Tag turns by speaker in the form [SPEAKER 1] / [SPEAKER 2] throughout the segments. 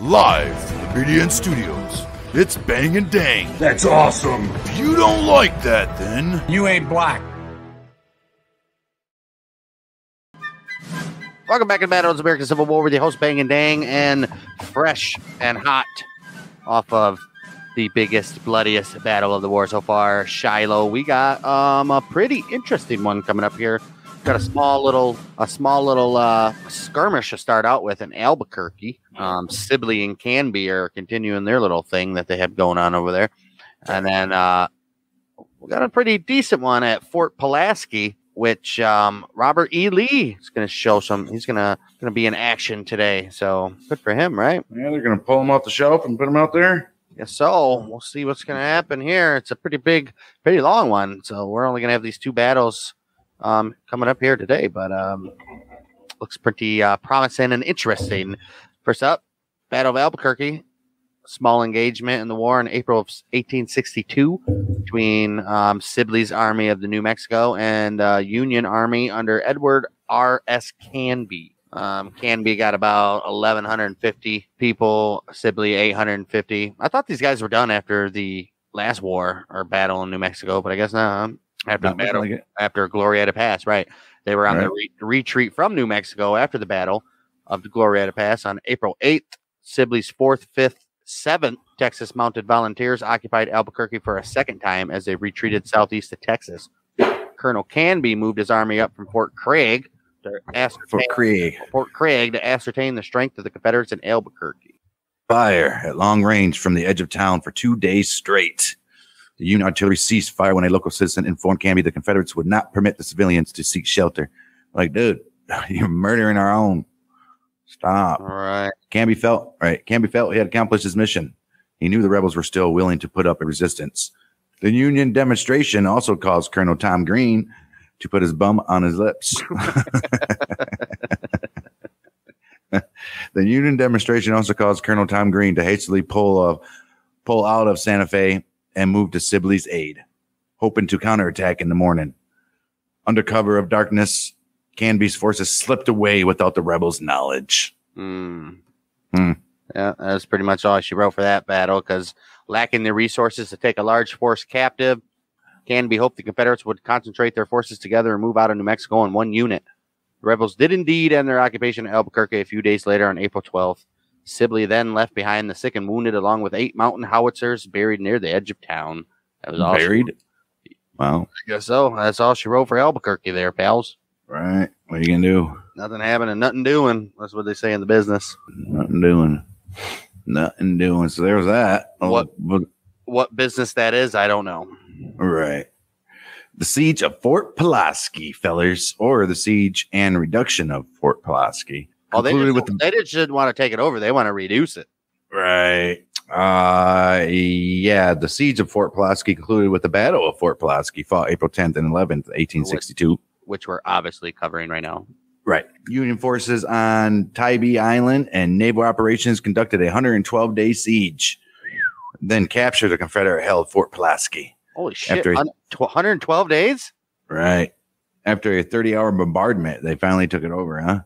[SPEAKER 1] Live from the BDN Studios, it's Bang and Dang.
[SPEAKER 2] That's awesome.
[SPEAKER 1] If you don't like that, then
[SPEAKER 2] You ain't black.
[SPEAKER 3] Welcome back to Battles American Civil War with your host Bang and Dang and fresh and hot off of the biggest, bloodiest battle of the war so far, Shiloh. We got um a pretty interesting one coming up here. Got a small little a small little uh skirmish to start out with in Albuquerque. Um Sibley and Canby are continuing their little thing that they have going on over there. And then uh we got a pretty decent one at Fort Pulaski which um, Robert E. Lee is going to show some. He's going to going to be in action today. So good for him, right?
[SPEAKER 2] Yeah, they're gonna pull him off the shelf and put him out there.
[SPEAKER 3] Yes. So we'll see what's going to happen here. It's a pretty big, pretty long one. So we're only going to have these two battles um, coming up here today, but um, looks pretty uh, promising and interesting. First up, Battle of Albuquerque. Small engagement in the war in April of 1862 between um, Sibley's Army of the New Mexico and uh, Union Army under Edward R. S. Canby. Um, Canby got about 1,150 people, Sibley 850. I thought these guys were done after the last war or battle in New Mexico, but I guess not. After the
[SPEAKER 2] Not looking
[SPEAKER 3] battle,
[SPEAKER 2] like
[SPEAKER 3] after Glorieta Pass, right? They were on the re- retreat from New Mexico after the battle of the Glorieta Pass on April 8th. Sibley's 4th, 5th, 7th Texas Mounted Volunteers occupied Albuquerque for a second time as they retreated southeast to Texas. Colonel Canby moved his army up from Fort Craig to ascertain,
[SPEAKER 4] Craig.
[SPEAKER 3] Fort Craig to ascertain the strength of the Confederates in Albuquerque.
[SPEAKER 4] Fire at long range from the edge of town for two days straight. The Union artillery ceased fire when a local citizen informed Canby the Confederates would not permit the civilians to seek shelter. Like, dude, you're murdering our own. Stop.
[SPEAKER 3] All right.
[SPEAKER 4] Canby felt right. Canby felt he had accomplished his mission. He knew the rebels were still willing to put up a resistance. The Union demonstration also caused Colonel Tom Green to put his bum on his lips. the Union demonstration also caused Colonel Tom Green to hastily pull of pull out of Santa Fe and move to Sibley's aid, hoping to counterattack in the morning. Under cover of darkness, Canby's forces slipped away without the rebels' knowledge.
[SPEAKER 3] Hmm.
[SPEAKER 4] Hmm.
[SPEAKER 3] Yeah, that's pretty much all she wrote for that battle because lacking the resources to take a large force captive, Canby hoped the Confederates would concentrate their forces together and move out of New Mexico in one unit. The rebels did indeed end their occupation of Albuquerque a few days later on April 12th. Sibley then left behind the sick and wounded along with eight mountain howitzers buried near the edge of town. That was all she-
[SPEAKER 4] Buried. Wow.
[SPEAKER 3] I guess so. That's all she wrote for Albuquerque there, pals.
[SPEAKER 4] Right. What are you gonna do?
[SPEAKER 3] Nothing happening, nothing doing. That's what they say in the business.
[SPEAKER 4] Nothing doing. Nothing doing. So there's that. Oh,
[SPEAKER 3] What-
[SPEAKER 4] but-
[SPEAKER 3] What business that is, I don't know.
[SPEAKER 4] Right. The siege of Fort Pulaski, fellers, or the siege and reduction of Fort Pulaski.
[SPEAKER 3] Oh, they just,
[SPEAKER 4] with the
[SPEAKER 3] they just didn't want to take it over. They want to reduce it.
[SPEAKER 4] right. Uh, yeah, the siege of Fort Pulaski concluded with the Battle of Fort Pulaski, fought April 10th and 11th, 1862.
[SPEAKER 3] Which we're obviously covering right now.
[SPEAKER 4] Right. Union forces on Tybee Island and naval operations conducted a 112 day siege, then captured the Confederate held Fort Pulaski.
[SPEAKER 3] Holy shit!
[SPEAKER 4] After-
[SPEAKER 3] tw- 112 days?
[SPEAKER 4] Right. After a 30 hour bombardment, they finally took it over, huh?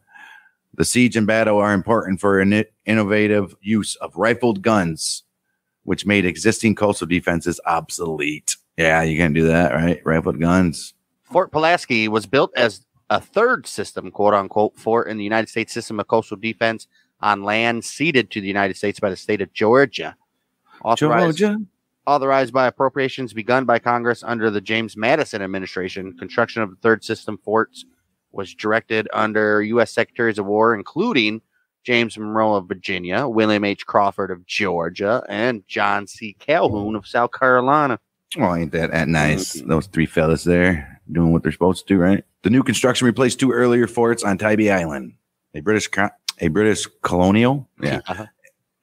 [SPEAKER 4] The siege and battle are important for an innovative use of rifled guns, which made existing coastal defenses obsolete. Yeah, you can't do that, right? Rifled guns.
[SPEAKER 3] Fort Pulaski was built as a third system, quote unquote, fort in the United States system of coastal defense on land ceded to the United States by the state of Georgia. Authorized,
[SPEAKER 4] Georgia?
[SPEAKER 3] authorized by appropriations begun by Congress under the James Madison administration. Construction of the third system forts was directed under U.S. Secretaries of War, including James Monroe of Virginia, William H. Crawford of Georgia, and John C. Calhoun of South Carolina.
[SPEAKER 4] Oh, ain't that, that nice? Mm-hmm. Those three fellas there doing what they're supposed to do, right? The new construction replaced two earlier forts on Tybee Island. A British a British colonial, yeah,
[SPEAKER 3] Uh-huh.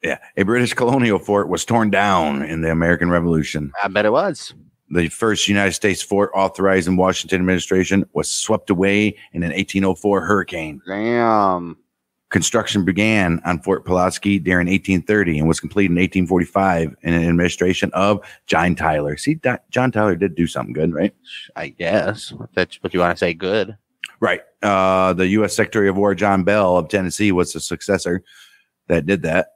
[SPEAKER 4] yeah, a British colonial fort was torn down in the American Revolution.
[SPEAKER 3] I bet it was.
[SPEAKER 4] The first United States fort authorized in Washington administration was swept away in an 1804 hurricane.
[SPEAKER 3] Damn.
[SPEAKER 4] Construction began on Fort Pulaski during 1830 and was completed in 1845 in an administration of John Tyler. See, John Tyler did do something good, right?
[SPEAKER 3] I guess that's what you want to say. Good.
[SPEAKER 4] Right. Uh, the U.S. Secretary of War John Bell of Tennessee was the successor that did that.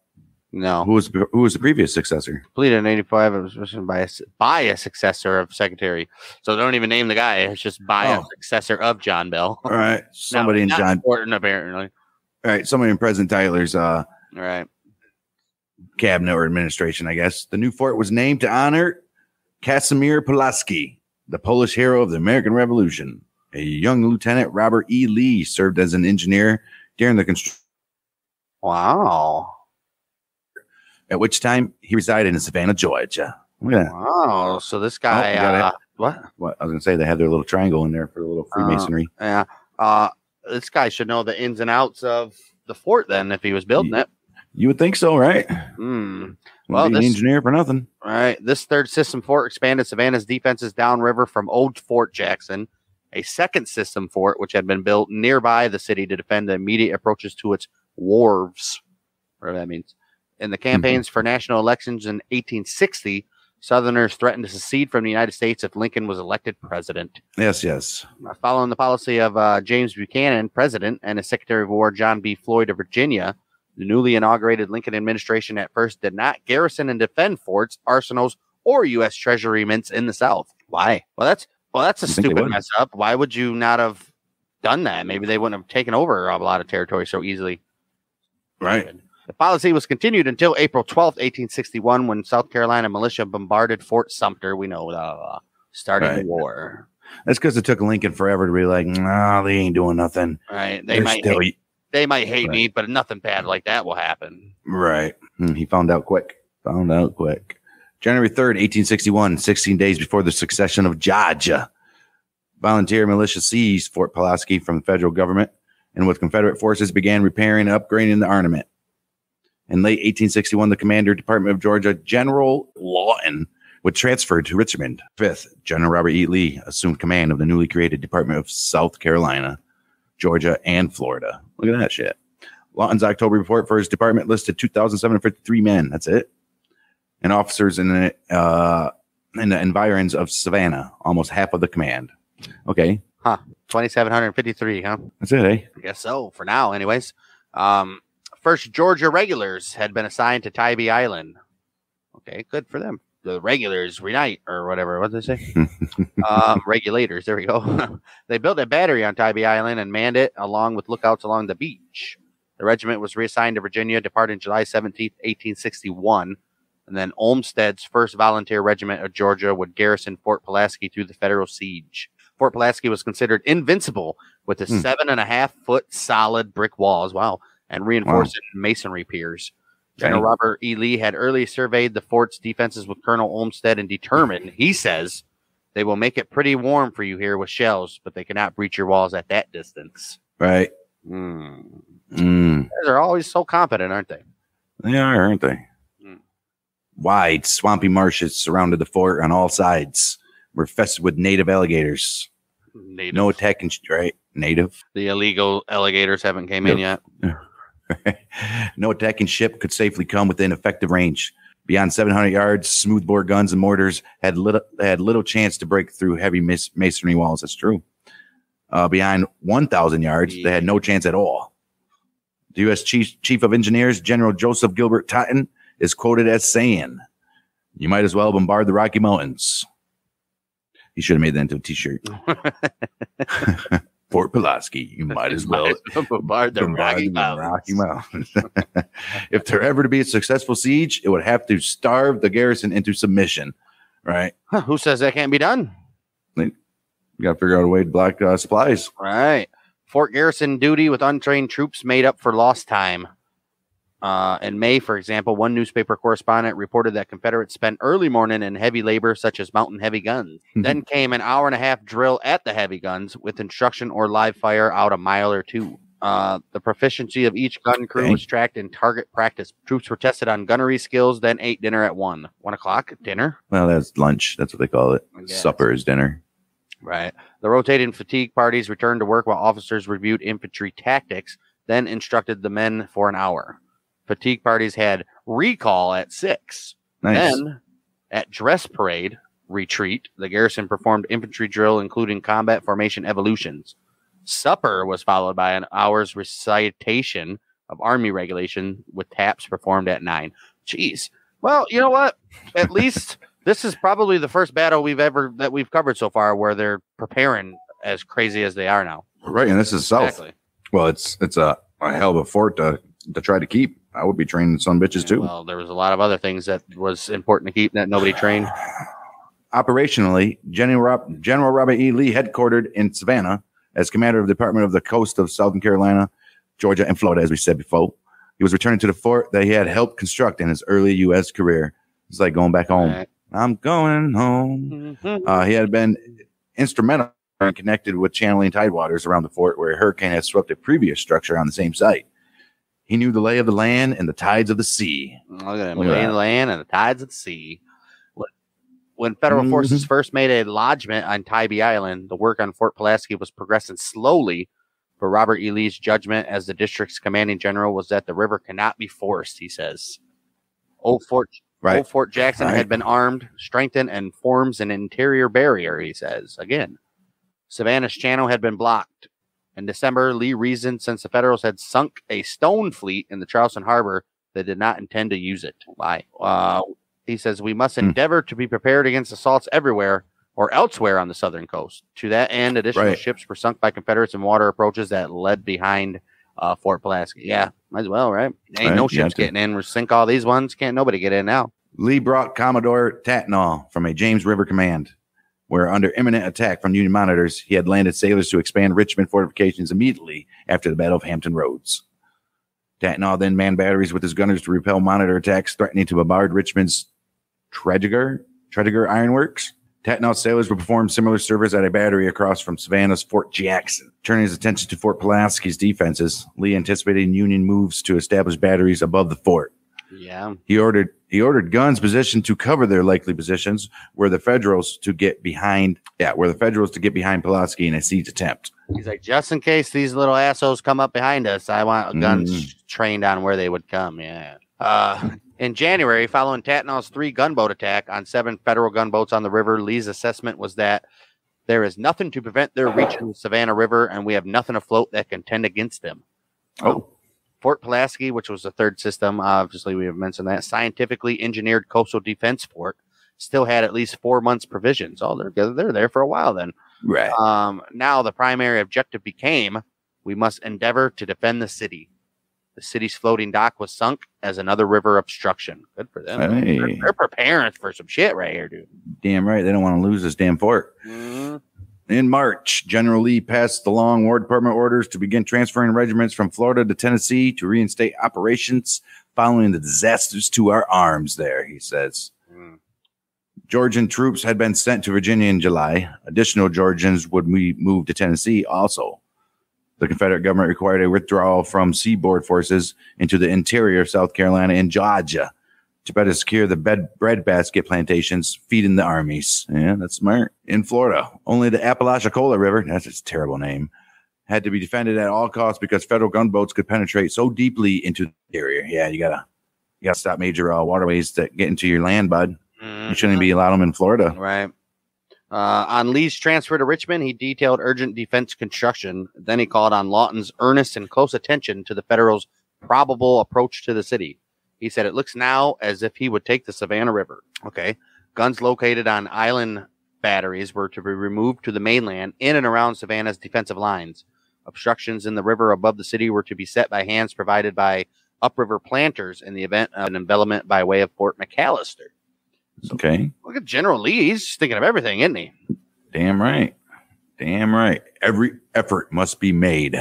[SPEAKER 3] No,
[SPEAKER 4] Who was who was the previous successor?
[SPEAKER 3] completed in '85. It was written by a, by a successor of Secretary. So they don't even name the guy. It's just by a
[SPEAKER 4] Oh.
[SPEAKER 3] successor of John Bell.
[SPEAKER 4] All right, somebody in
[SPEAKER 3] not
[SPEAKER 4] John.
[SPEAKER 3] important apparently.
[SPEAKER 4] All right, somebody in President Tyler's uh,
[SPEAKER 3] All right.
[SPEAKER 4] cabinet or administration, I guess. The new fort was named to honor Casimir Pulaski, the Polish hero of the American Revolution. A young Lieutenant Robert E. Lee served as an engineer during the construction,
[SPEAKER 3] Wow.
[SPEAKER 4] at which time he resided in Savannah, Georgia. That.
[SPEAKER 3] Wow. So this guy.
[SPEAKER 4] it.
[SPEAKER 3] uh, what?
[SPEAKER 4] What I was gonna say, they had their little triangle in there for a little Freemasonry.
[SPEAKER 3] Yeah. Uh, this guy should know the ins and outs of the fort then if he was building it.
[SPEAKER 4] you would think so, right?
[SPEAKER 3] Hmm.
[SPEAKER 4] Well,
[SPEAKER 3] this-
[SPEAKER 4] engineer for nothing.
[SPEAKER 3] All right. This third system fort expanded Savannah's defenses downriver from Old Fort Jackson, a second system fort which had been built nearby the city to defend the immediate approaches to its wharves, whatever that means. In the campaigns for national elections in 1860, Southerners threatened to secede from the United States if Lincoln was elected president.
[SPEAKER 4] Yes, yes.
[SPEAKER 3] Uh, Following the policy of uh, James Buchanan, president, and his Secretary of War, John B. Floyd of Virginia, the newly inaugurated Lincoln administration at first did not garrison and defend forts, arsenals, or U.S. Treasury mints in the South. Why? Well, that's well, that's a stupid mess up. Why would you not have done that? Maybe they wouldn't have taken over a lot of territory so easily.
[SPEAKER 4] Right.
[SPEAKER 3] The policy was continued until April 12th, 1861, when South Carolina militia bombarded Fort Sumter. We know, uh, starting
[SPEAKER 4] Right.
[SPEAKER 3] the war.
[SPEAKER 4] That's because it took Lincoln forever to be like, nah, they ain't doing nothing.
[SPEAKER 3] Right? They
[SPEAKER 4] They're
[SPEAKER 3] might
[SPEAKER 4] still-
[SPEAKER 3] hate, they might hate
[SPEAKER 4] Right.
[SPEAKER 3] me, but nothing bad like that will happen.
[SPEAKER 4] Right. Hmm, he found out quick. Found out quick. January 3rd, 1861, 16 days before the succession of Georgia. Volunteer militia seized Fort Pulaski from the federal government and with Confederate forces began repairing and upgrading the armament. In late 1861, the commander, Department of Georgia, General Lawton, would transfer to Richmond. Fifth, General Robert E. Lee assumed command of the newly created Department of South Carolina, Georgia, and Florida. Look at that shit. Lawton's October report for his department listed 2,753 men. That's it. And officers in the, uh, in the environs of Savannah, almost half of the command. Okay. Huh.
[SPEAKER 3] 2,753, huh?
[SPEAKER 4] That's it, eh?
[SPEAKER 3] I guess so for now, anyways. Um, first Georgia regulars had been assigned to Tybee Island. Okay, good for them. The regulars reunite or whatever. What did they say? um, regulators. There we go. they built a battery on Tybee Island and manned it along with lookouts along the beach. The regiment was reassigned to Virginia, departing July 17th, 1861. And then Olmsted's first volunteer regiment of Georgia would garrison Fort Pulaski through the federal siege. Fort Pulaski was considered invincible with its
[SPEAKER 4] Hmm.
[SPEAKER 3] seven and a half foot solid brick walls. Wow. And reinforced masonry piers. General. Robert E. Lee had early surveyed the fort's defenses with Colonel Olmsted and determined, he says, they will make it pretty warm for you here with shells, but they cannot breach your walls at that distance.
[SPEAKER 4] Right.
[SPEAKER 3] Hmm.
[SPEAKER 4] Mm.
[SPEAKER 3] They're always so confident, aren't they?
[SPEAKER 4] They are, aren't they?
[SPEAKER 3] Hmm.
[SPEAKER 4] Wide, swampy marshes surrounded the fort on all sides. Were infested with native alligators.
[SPEAKER 3] Native.
[SPEAKER 4] No attacking, right? Native.
[SPEAKER 3] the illegal alligators haven't came in yet.
[SPEAKER 4] no attacking ship could safely come within effective range. Beyond 700 yards, smoothbore guns and mortars had little had little chance to break through heavy mas- masonry walls. That's true. Uh, beyond 1,000 yards, they had no chance at all. The U.S. Chief Chief of Engineers General Joseph Gilbert Totten is quoted as saying, "You might as well bombard the Rocky Mountains." He should have made that into a T-shirt. Fort Pulaski, you might as well
[SPEAKER 3] bombard the Rocky
[SPEAKER 4] the
[SPEAKER 3] Mountains.
[SPEAKER 4] Rocky Mountains. if there ever to be a successful siege, it would have to starve the garrison into submission. Right?
[SPEAKER 3] Huh, Who says that can't be done?
[SPEAKER 4] You got to figure out a way to block uh, supplies.
[SPEAKER 3] Right. Fort Garrison duty with untrained troops made up for lost time. Uh, in May, for example, one newspaper correspondent reported that Confederates spent early morning in heavy labor, such as mountain heavy guns. then came an hour and a half drill at the heavy guns with instruction or live fire out a mile or two. Uh, the proficiency of each gun crew was tracked in target practice. Troops were tested on gunnery skills, then ate dinner at one. One o'clock, dinner.
[SPEAKER 4] Well, that's lunch. That's what they call it. Supper is dinner.
[SPEAKER 3] Right. The rotating fatigue parties returned to work while officers reviewed infantry tactics, then instructed the men for an hour. Fatigue parties had recall at six.
[SPEAKER 4] Nice.
[SPEAKER 3] Then, at dress parade retreat, the garrison performed infantry drill, including combat formation evolutions. Supper was followed by an hour's recitation of Army regulation with taps performed at nine. Jeez. Well, you know what? At least this is probably the first battle we've ever that we've covered so far where they're preparing as crazy as they are now.
[SPEAKER 4] Right, and this is south.
[SPEAKER 3] Exactly.
[SPEAKER 4] Well, it's it's a, a hell of a fort to to try to keep. I would be training some bitches too.
[SPEAKER 3] Well, there was a lot of other things that was important to keep that nobody trained.
[SPEAKER 4] Operationally, General, Rob, General Robert E. Lee, headquartered in Savannah as commander of the Department of the Coast of Southern Carolina, Georgia, and Florida, as we said before. He was returning to the fort that he had helped construct in his early U.S. career. It's like going back home.
[SPEAKER 3] Right.
[SPEAKER 4] I'm going home.
[SPEAKER 3] Mhm.
[SPEAKER 4] Uh, he had been instrumental and connected with channeling tidewaters around the fort where a hurricane had swept a previous structure on the same site. He knew the lay of the land and the tides of the sea.
[SPEAKER 3] Look at him,
[SPEAKER 4] Look at
[SPEAKER 3] laying
[SPEAKER 4] that.
[SPEAKER 3] the land and the tides of the sea. When- federal mm-hmm. forces first made a lodgment on Tybee Island, the work on Fort Pulaski was progressing slowly. but Robert E. Lee's judgment as the district's commanding general was that the river cannot be forced. He says, "Old Fort
[SPEAKER 4] Right.
[SPEAKER 3] Old Fort Jackson
[SPEAKER 4] Right.
[SPEAKER 3] had been armed, strengthened, and forms an interior barrier." He says again. Savannah's channel had been blocked. In December, Lee reasoned since the Federals had sunk a stone fleet in the Charleston harbor, they did not intend to use it. Why? Uh, he says we must
[SPEAKER 4] Hmm.
[SPEAKER 3] endeavor to be prepared against assaults everywhere or elsewhere on the southern coast. To that end, additional
[SPEAKER 4] Right.
[SPEAKER 3] ships were sunk by Confederates in water approaches that led behind uh, Fort Pulaski. Yeah, might as well, right? Ain't
[SPEAKER 4] Right,
[SPEAKER 3] no ships getting in. We sink all these ones. Can't nobody get in now.
[SPEAKER 4] Lee brought Commodore Tattnall from a James River command, where under imminent attack from Union monitors, he had landed sailors to expand Richmond fortifications immediately after the Battle of Hampton Roads. Tattnall then manned batteries with his gunners to repel monitor attacks threatening to bombard Richmond's Tredegar, Tredegar Ironworks. Tattnall's sailors would perform similar service at a battery across from Savannah's Fort Jackson. Turning his attention to Fort Pulaski's defenses, Lee anticipated Union moves to establish batteries above the fort.
[SPEAKER 3] Yeah.
[SPEAKER 4] He ordered he ordered guns positioned to cover their likely positions, where the Federals to get behind. Yeah, where the Federals to get behind Pulaski in a siege attempt.
[SPEAKER 3] He's like, just in case these little assholes come up behind us, I want guns
[SPEAKER 4] Mm.
[SPEAKER 3] trained on where they would come. Yeah. Uh, in January, following Tattnall's three gunboat attack on seven federal gunboats on the river, Lee's assessment was that there is nothing to prevent their reaching the Savannah River, and we have nothing afloat that can tend against them.
[SPEAKER 4] Oh,
[SPEAKER 3] Fort Pulaski, which was the third system, obviously we have mentioned that scientifically engineered coastal defense fort, still had at least four months provisions. Oh, they're they're there for a while then.
[SPEAKER 4] right.
[SPEAKER 3] Um, now the primary objective became we must endeavor to defend the city. The city's floating dock was sunk as another river obstruction. Good for them.
[SPEAKER 4] Hey.
[SPEAKER 3] They're, they're preparing for some shit right here, dude.
[SPEAKER 4] Damn right. They don't want to lose this damn fort. In March, General Lee passed along War Department orders to begin transferring regiments from Florida to Tennessee to reinstate operations following the disasters to our arms there, he says.
[SPEAKER 3] Mm.
[SPEAKER 4] Georgian troops had been sent to Virginia in July. Additional Georgians would be moved to Tennessee also. The Confederate government required a withdrawal from seaboard forces into the interior of South Carolina and Georgia to better secure the bed, breadbasket plantations feeding the armies. Yeah, that's smart. In Florida, only the Apalachicola River, that's its terrible name, had to be defended at all costs because federal gunboats could penetrate so deeply into the area. Yeah, you gotta you gotta stop major uh, waterways that get into your land, bud. You shouldn't be allowed them in Florida.
[SPEAKER 3] Right. Uh, on Lee's transfer to Richmond, he detailed urgent defense construction. Then he called on Lawton's earnest and close attention to the Federals' probable approach to the city. He said it looks now as if he would take the Savannah River. Okay. Guns located on island batteries were to be removed to the mainland in and around Savannah's defensive lines. Obstructions in the river above the city were to be set by hands provided by upriver planters in the event of an envelopment by way of Fort McAllister.
[SPEAKER 4] Okay.
[SPEAKER 3] Look at General Lee. He's thinking of everything, isn't he?
[SPEAKER 4] Damn right. Damn right. Every effort must be made.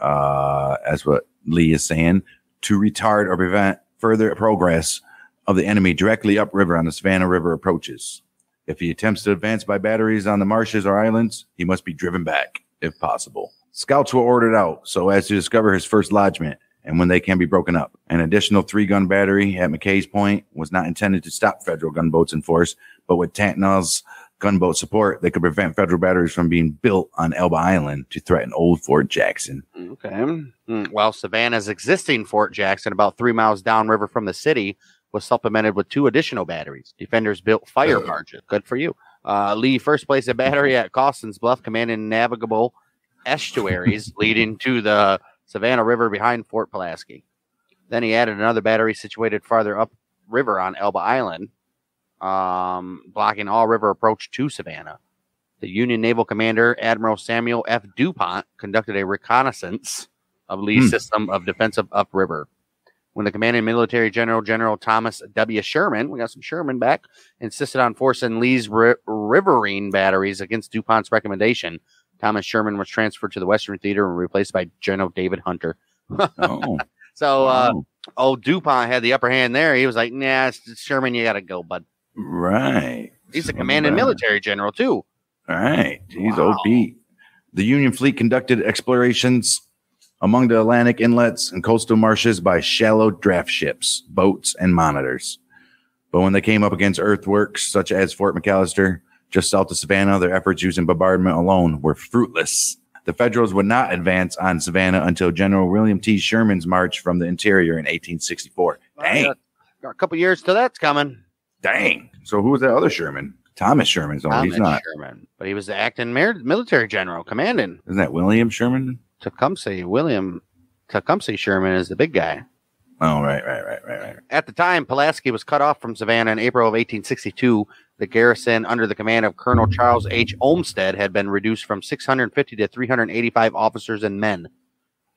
[SPEAKER 4] Uh, as what Lee is saying, to retard or prevent further progress of the enemy directly upriver on the Savannah River approaches. If he attempts to advance by batteries on the marshes or islands, he must be driven back if possible. Scouts were ordered out so as to discover his first lodgment and when they can be broken up. An additional three gun battery at McKay's Point was not intended to stop federal gunboats in force, but with Tattnall's gunboat support, that could prevent federal batteries from being built on Elba Island to threaten Old Fort Jackson.
[SPEAKER 3] Okay. Mm, While Savannah's existing Fort Jackson, about three miles downriver from the city, was supplemented with two additional batteries. Defenders built fire barges. Good for you. Uh, Lee first placed a battery at Causton's Bluff, commanding navigable estuaries leading to the Savannah River behind Fort Pulaski. Then he added another battery situated farther up river on Elba Island, um, blocking all river approach to Savannah. The Union Naval Commander, Admiral Samuel F. DuPont, conducted a reconnaissance of Lee's
[SPEAKER 4] Hmm.
[SPEAKER 3] system of defensive upriver. When the commanding military general, General Thomas W. Sherman, we got some Sherman back, insisted on forcing Lee's ri- riverine batteries against DuPont's recommendation, Thomas Sherman was transferred to the Western Theater and replaced by General David Hunter.
[SPEAKER 4] Oh,
[SPEAKER 3] So, uh, oh, DuPont had the upper hand there. He was like, nah, Sherman, you got to go, bud.
[SPEAKER 4] Right.
[SPEAKER 3] He's a commanding military general, too.
[SPEAKER 4] All right. He's
[SPEAKER 3] Wow.
[SPEAKER 4] OP. The Union fleet conducted explorations among the Atlantic inlets and coastal marshes by shallow draft ships, boats, and monitors. But when they came up against earthworks such as Fort McAllister, just south of Savannah, their efforts using bombardment alone were fruitless. The Federals would not advance on Savannah until General William T. Sherman's march from the interior in 1864. Dang,
[SPEAKER 3] Got- got a couple years till that's coming.
[SPEAKER 4] Dang. So who was that other Sherman? Thomas Sherman's. Oh, he's not.
[SPEAKER 3] Sherman, but he was the acting mer- military general, commanding.
[SPEAKER 4] Isn't that William Sherman?
[SPEAKER 3] Tecumseh William Tecumseh Sherman is the big guy.
[SPEAKER 4] Oh, right, right, right, right, right.
[SPEAKER 3] At the time, Pulaski was cut off from Savannah in April of 1862. The garrison, under the command of Colonel Charles H. Olmsted, had been reduced from 650 to 385 officers and men.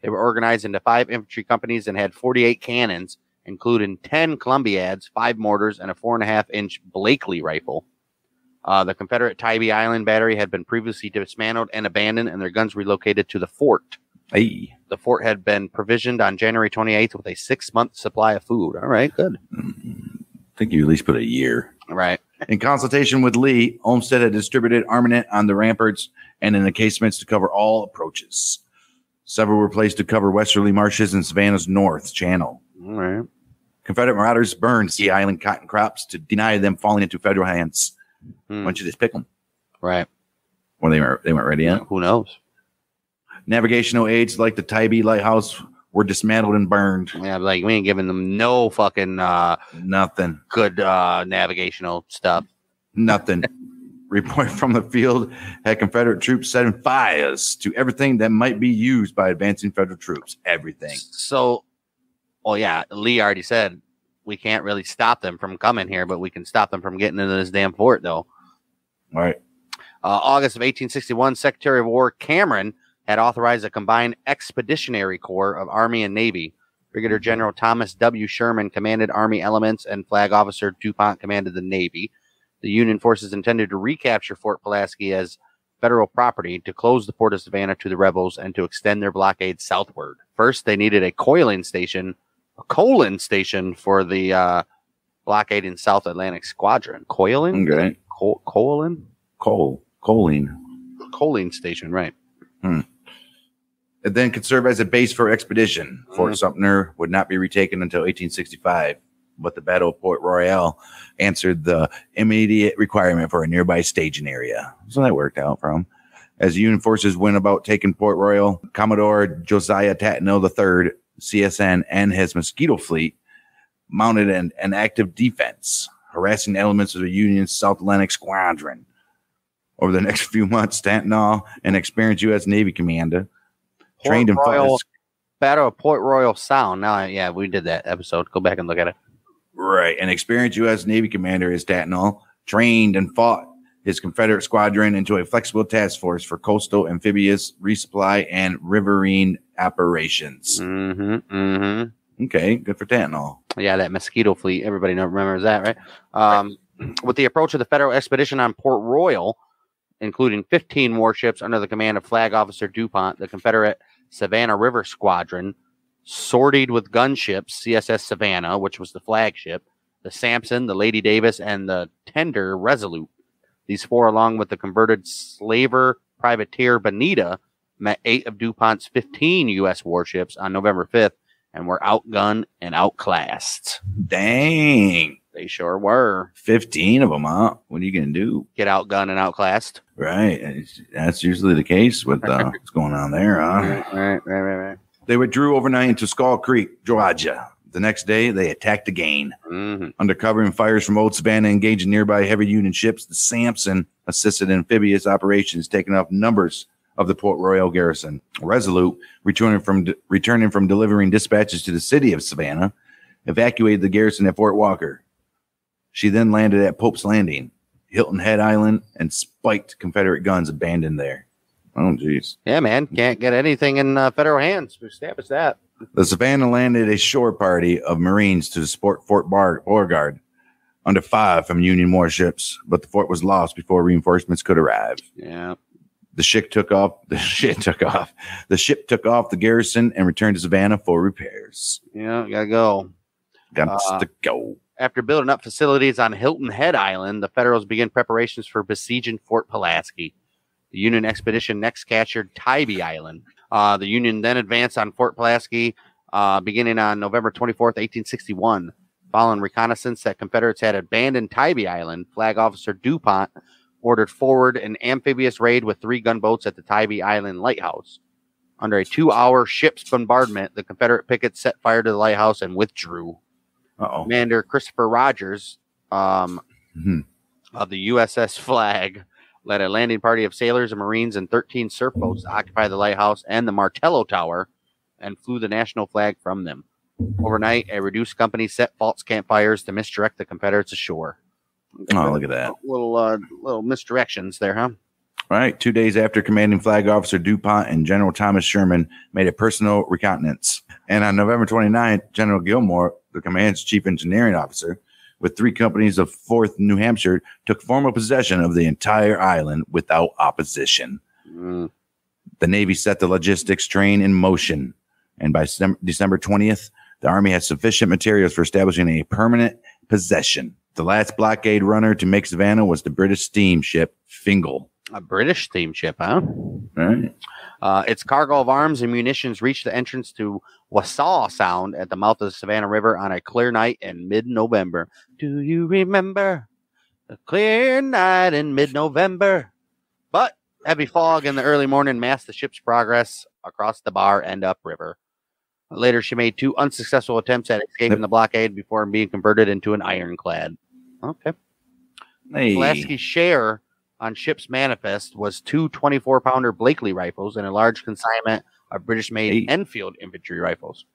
[SPEAKER 3] They were organized into five infantry companies and had 48 cannons, including 10 Columbiads, five mortars, and a four and a half inch Blakely rifle. Uh, the Confederate Tybee Island battery had been previously dismantled and abandoned, and their guns relocated to the fort.
[SPEAKER 4] Hey,
[SPEAKER 3] The fort had been provisioned on January 28th with a six month supply of food. All right, good.
[SPEAKER 4] I think you at least put a year.
[SPEAKER 3] Right.
[SPEAKER 4] In consultation with Lee, Olmsted had distributed armament on the ramparts and in the casements to cover all approaches. Several were placed to cover westerly marshes and Savannah's north channel.
[SPEAKER 3] All right.
[SPEAKER 4] Confederate marauders burned Sea Island cotton crops to deny them falling into federal hands.
[SPEAKER 3] Hmm.
[SPEAKER 4] Why don't you just pick them?
[SPEAKER 3] Right.
[SPEAKER 4] Well, they weren't, they weren't ready yet.
[SPEAKER 3] Who knows?
[SPEAKER 4] Navigational aids like the Tybee Lighthouse were dismantled and burned.
[SPEAKER 3] Yeah, like we ain't giving them no fucking uh,
[SPEAKER 4] Nothing.
[SPEAKER 3] good uh, navigational stuff.
[SPEAKER 4] Nothing. Report from the field had Confederate troops setting fires to everything that might be used by advancing federal troops. Everything.
[SPEAKER 3] So, well, yeah, Lee already said we can't really stop them from coming here, but we can stop them from getting into this damn fort, though.
[SPEAKER 4] All right.
[SPEAKER 3] Uh, August of 1861, Secretary of War Cameron had authorized a combined expeditionary corps of Army and Navy. Brigadier General Thomas W. Sherman commanded Army elements, and Flag Officer DuPont commanded the Navy. The Union forces intended to recapture Fort Pulaski as federal property to close the port of Savannah to the rebels and to extend their blockade southward. First, they needed a coiling station, a coaling station for the uh, blockading South Atlantic Squadron. Coiling?
[SPEAKER 4] Okay.
[SPEAKER 3] Co- coiling?
[SPEAKER 4] Coal. Choline.
[SPEAKER 3] Coaling station, right. Hmm.
[SPEAKER 4] It then could serve as a base for expedition. Fort
[SPEAKER 3] Mhm.
[SPEAKER 4] Sumter would not be retaken until 1865, but the Battle of Port Royal answered the immediate requirement for a nearby staging area. So that worked out for him. As Union forces went about taking Port Royal, Commodore Josiah Tattnall III, CSN, and his Mosquito fleet mounted an, an active defense, harassing elements of the Union's South Atlantic Squadron. Over the next few months, Tattnall, an experienced U.S. Navy commander, trained and fought
[SPEAKER 3] Royal, Battle of Port Royal Sound. Now, yeah, we did that episode. Go back and look at it.
[SPEAKER 4] right. An experienced U.S. Navy commander is Tattnall, trained and fought his Confederate squadron into a flexible task force for coastal amphibious resupply and riverine operations.
[SPEAKER 3] Mm-hmm. Mm-hmm.
[SPEAKER 4] Okay, good for Tattnall.
[SPEAKER 3] Yeah, that mosquito fleet. Everybody know, remembers that, right? Um, With the approach of the federal expedition on Port Royal, including 15 warships under the command of Flag Officer DuPont, the Confederate Savannah River Squadron, sortied with gunships, CSS Savannah, which was the flagship, the Samson, the Lady Davis, and the tender Resolute. These four, along with the converted slaver privateer Bonita, met eight of DuPont's 15 U.S. warships on November 5th and were outgunned and outclassed.
[SPEAKER 4] Dang.
[SPEAKER 3] They sure were.
[SPEAKER 4] 15 of them, huh? What are you going to do?
[SPEAKER 3] Get outgunned and outclassed.
[SPEAKER 4] Right. That's usually the case with uh, what's going on there, huh?
[SPEAKER 3] Right, right, right, right, right.
[SPEAKER 4] They withdrew overnight into Skull Creek, Georgia. The next day, they attacked again.
[SPEAKER 3] hmm
[SPEAKER 4] Under covering fires from Old Savannah, engaging nearby heavy Union ships, the Samson assisted amphibious operations, taking off numbers of the Port Royal garrison. Resolute, returning from returning from delivering dispatches to the city of Savannah, evacuated the garrison at Fort Walker. She then landed at Pope's Landing, Hilton Head Island, and spiked Confederate guns abandoned there. Oh, jeez.
[SPEAKER 3] Yeah, man, can't get anything in uh, federal hands. We established that.
[SPEAKER 4] The Savannah landed a shore party of Marines to support Fort Bar- Beauregard under five from Union warships, but the fort was lost before reinforcements could arrive.
[SPEAKER 3] Yeah.
[SPEAKER 4] The ship took off. The ship took off. The ship took off the garrison and returned to Savannah for repairs.
[SPEAKER 3] Yeah, gotta go.
[SPEAKER 4] Got
[SPEAKER 3] Uh,
[SPEAKER 4] to go.
[SPEAKER 3] After building up facilities on Hilton Head Island, the Federals began preparations for besieging Fort Pulaski. The Union expedition next captured Tybee Island. Uh, the Union then advanced on Fort Pulaski uh, beginning on November 24th, 1861. Following reconnaissance that Confederates had abandoned Tybee Island, Flag Officer DuPont ordered forward an amphibious raid with three gunboats at the Tybee Island lighthouse. Under a two hour ship's bombardment, the Confederate pickets set fire to the lighthouse and withdrew.
[SPEAKER 4] Uh oh.
[SPEAKER 3] Commander Christopher Rogers um,
[SPEAKER 4] Mhm.
[SPEAKER 3] of the USS Flag led a landing party of sailors and Marines and 13 surf boats to occupy the lighthouse and the Martello Tower and flew the national flag from them. Overnight, a reduced company set false campfires to misdirect the Confederates ashore.
[SPEAKER 4] Oh, look at that.
[SPEAKER 3] Little uh, little misdirections there, huh?
[SPEAKER 4] All right. Two days after commanding flag officer DuPont and General Thomas Sherman made a personal reconnaissance. And on November 29th, General Gillmore, the command's chief engineering officer, with three companies of 4th New Hampshire, took formal possession of the entire island without opposition.
[SPEAKER 3] Mm,
[SPEAKER 4] The Navy set the logistics train in motion. And by December 20th, the Army had sufficient materials for establishing a permanent possession. The last blockade runner to make Savannah was the British steamship Fingal.
[SPEAKER 3] a British steamship, huh?
[SPEAKER 4] All right.
[SPEAKER 3] Uh, its cargo of arms and munitions reached the entrance to Wassaw Sound at the mouth of the Savannah River on a clear night in mid November. Do you remember the clear night in mid November? But heavy fog in the early morning masked the ship's progress across the bar and upriver. Later, she made two unsuccessful attempts at escaping the blockade before being converted into an ironclad. Okay.
[SPEAKER 4] Hey.
[SPEAKER 3] Pulaski's share on ship's manifest was two 24 pounder Blakely rifles and a large consignment of British made. Enfield infantry rifles.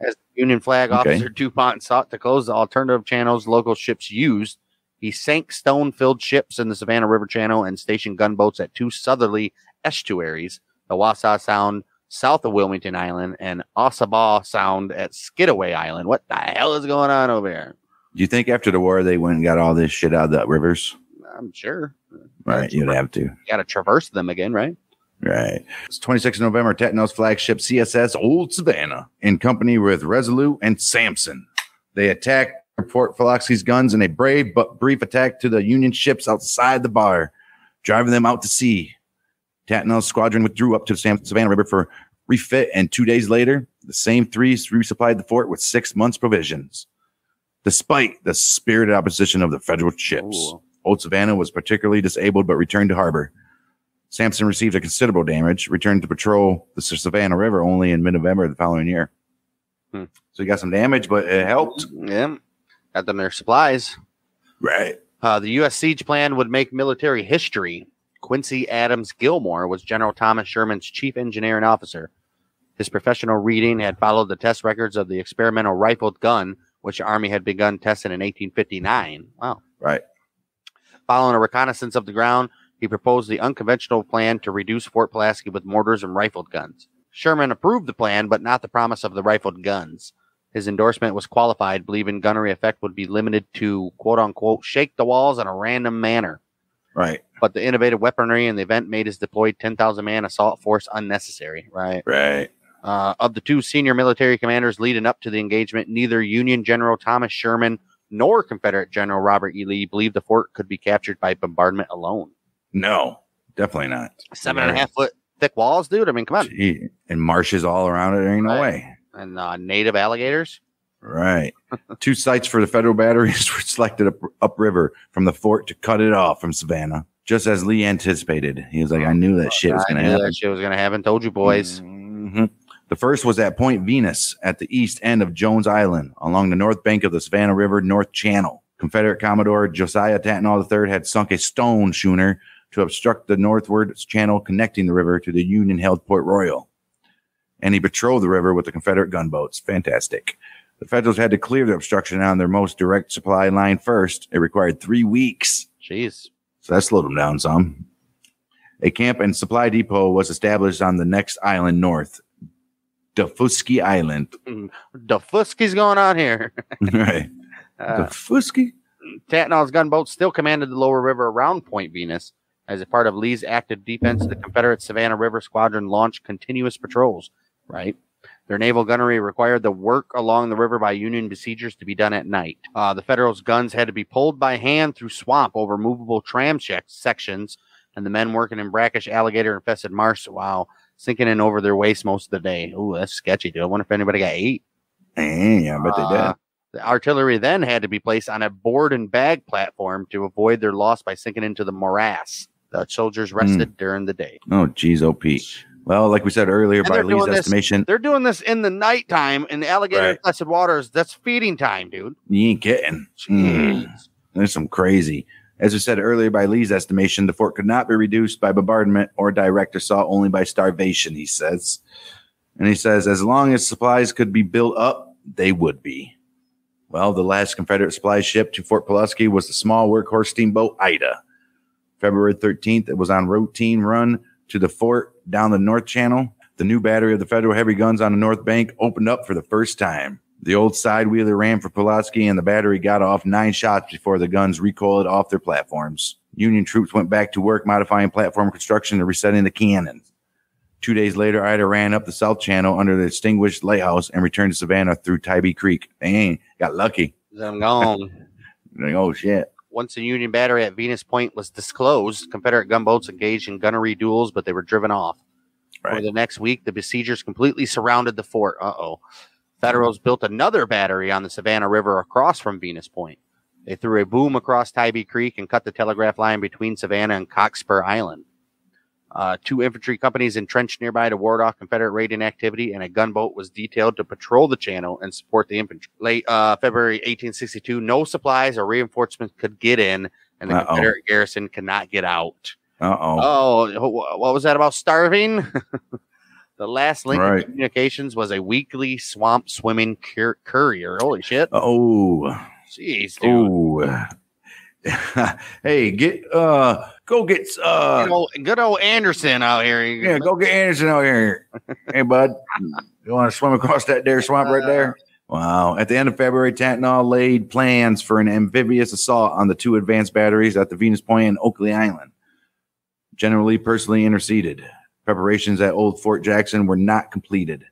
[SPEAKER 3] As Union flag
[SPEAKER 4] Okay.
[SPEAKER 3] officer DuPont sought to close the alternative channels local ships used, he sank stone filled ships in the Savannah River Channel and stationed gunboats at two southerly estuaries, the Wassaw Sound south of Wilmington Island and Ossabaw Sound at Skidaway Island. What the hell is going on over here?
[SPEAKER 4] Do you think after the war they went and got all this shit out of the rivers?
[SPEAKER 3] I'm sure.
[SPEAKER 4] Right. You'd have to.
[SPEAKER 3] You got to traverse them again, right?
[SPEAKER 4] Right. It's 26th November. Tattnall's flagship CSS Old Savannah, in company with Resolute and Samson, they attacked Fort Pulaski's guns in a brave but brief attack to the Union ships outside the bar, driving them out to sea. Tattnall's squadron withdrew up to the Savannah River for refit, and two days later, the same three resupplied the fort with six months' provisions. Despite the spirited opposition of the federal ships,
[SPEAKER 3] Ooh.
[SPEAKER 4] Old Savannah was particularly disabled but returned to harbor. Samson received a considerable damage, returned to patrol the Savannah River only in mid November the following year.
[SPEAKER 3] Hmm.
[SPEAKER 4] So he got some damage, but it helped.
[SPEAKER 3] Yeah. Got them their supplies.
[SPEAKER 4] Right.
[SPEAKER 3] Uh, the U.S. siege plan would make military history. Quincy Adams Gillmore was General Thomas Sherman's chief engineer and officer. His professional reading had followed the test records of the experimental rifled gun, which the Army had begun testing in 1859. Wow.
[SPEAKER 4] Right.
[SPEAKER 3] Following a reconnaissance of the ground, he proposed the unconventional plan to reduce Fort Pulaski with mortars and rifled guns. Sherman approved the plan, but not the promise of the rifled guns. His endorsement was qualified, believing gunnery effect would be limited to quote unquote shake the walls in a random manner.
[SPEAKER 4] Right.
[SPEAKER 3] But the innovative weaponry in the event made his deployed 10,000 man assault force unnecessary. Right.
[SPEAKER 4] Right.
[SPEAKER 3] Uh, of the two senior military commanders leading up to the engagement, neither Union General Thomas Sherman nor Confederate General Robert E. Lee believed the fort could be captured by bombardment alone.
[SPEAKER 4] No, definitely not.
[SPEAKER 3] Seven and a half foot thick walls, dude. I mean, come on.
[SPEAKER 4] Gee, And marshes all around it. There ain't no
[SPEAKER 3] Right.
[SPEAKER 4] way.
[SPEAKER 3] And uh, native alligators.
[SPEAKER 4] Right. Two sites for the federal batteries were selected up, upriver from the fort to cut it off from Savannah, just as Lee anticipated. He was like, I knew that shit was going to
[SPEAKER 3] knew
[SPEAKER 4] happen.
[SPEAKER 3] that shit was going to happen. Told you, boys.
[SPEAKER 4] Mhm. The first was at Point Venus at the east end of Jones Island along the north bank of the Savannah River North Channel. Confederate Commodore Josiah Tattnall III had sunk a stone schooner to obstruct the northward channel connecting the river to the Union held Port Royal. And he patrolled the river with the Confederate gunboats. Fantastic. The Federals had to clear the obstruction on their most direct supply line first. It required three weeks.
[SPEAKER 3] Jeez.
[SPEAKER 4] So that slowed them down some. A camp and supply depot was established on the next island north, Daufuskie Island.
[SPEAKER 3] The fuski's going on here.
[SPEAKER 4] right.
[SPEAKER 3] Uh? Tattnall's gunboats still commanded the lower river around Point Venus. As a part of Lee's active defense, the Confederate Savannah River Squadron launched continuous patrols, right? Their naval gunnery required the work along the river by Union besiegers to be done at night. Uh, the Federals' guns had to be pulled by hand through swamp over movable tram sections, and the men working in brackish alligator infested marsh, wow, sinking in over their waist most of the day. Ooh, that's sketchy, dude. I wonder if anybody got ate.
[SPEAKER 4] Yeah, I bet they did.
[SPEAKER 3] Uh, the artillery then had to be placed on a board and bag platform to avoid their loss by sinking into the morass. The soldiers
[SPEAKER 4] Hmm.
[SPEAKER 3] rested during the day.
[SPEAKER 4] Oh, geez, OP. Well, like we said earlier,
[SPEAKER 3] And
[SPEAKER 4] by
[SPEAKER 3] they're
[SPEAKER 4] Lee's
[SPEAKER 3] doing this-
[SPEAKER 4] estimation,
[SPEAKER 3] They're doing this in the nighttime in the alligator
[SPEAKER 4] Right.
[SPEAKER 3] infested waters. That's feeding time, dude.
[SPEAKER 4] you ain't getting. Mm. There's some crazy. As we said earlier, by Lee's estimation, the fort could not be reduced by bombardment or direct assault, only by starvation, he says. And he says, as long as supplies could be built up, they would be. Well, the last Confederate supply ship to Fort Pulaski was the small workhorse steamboat Ida. February 13th, it was on routine run to the fort down the North Channel. The new battery of the Federal heavy guns on the North Bank opened up for the first time. The old side wheeler ran for Pulaski, and the battery got off nine shots before the guns recoiled off their platforms. Union troops went back to work modifying platform construction and resetting the cannons. Two days later, Ida ran up the South Channel under the extinguished lighthouse and returned to Savannah through Tybee Creek. Dang, got lucky.
[SPEAKER 3] I'm gone.
[SPEAKER 4] Like, oh shit.
[SPEAKER 3] Once the Union battery at Venus Point was disclosed, Confederate gunboats engaged in gunnery duels, but they were driven off. For
[SPEAKER 4] Right.
[SPEAKER 3] the next week, the besiegers completely surrounded the fort. Uh oh. Federals built another battery on the Savannah River across from Venus Point. They threw a boom across Tybee Creek and cut the telegraph line between Savannah and Cockspur Island. Uh, two infantry companies entrenched nearby to ward off Confederate raiding activity, and a gunboat was detailed to patrol the channel and support the infantry. Late uh, February 1862, no supplies or reinforcements could get in, and the
[SPEAKER 4] Uh-oh.
[SPEAKER 3] Confederate garrison could not get out.
[SPEAKER 4] Uh oh.
[SPEAKER 3] Oh, what was that about starving? the last link
[SPEAKER 4] Right.
[SPEAKER 3] of communications was a weekly swamp swimming cur- courier. Holy shit.
[SPEAKER 4] Oh.
[SPEAKER 3] Jeez, dude.
[SPEAKER 4] Oh. hey, get uh go get uh
[SPEAKER 3] Good old, good old Anderson out here.
[SPEAKER 4] yeah, go get Anderson out here. hey bud. You want to swim across that there swamp right there? Wow. At the end of February, Tattnall laid plans for an amphibious assault on the two advanced batteries at the Venus Point and Oakley Island. General Lee personally interceded. Preparations at Old Fort Jackson were not completed.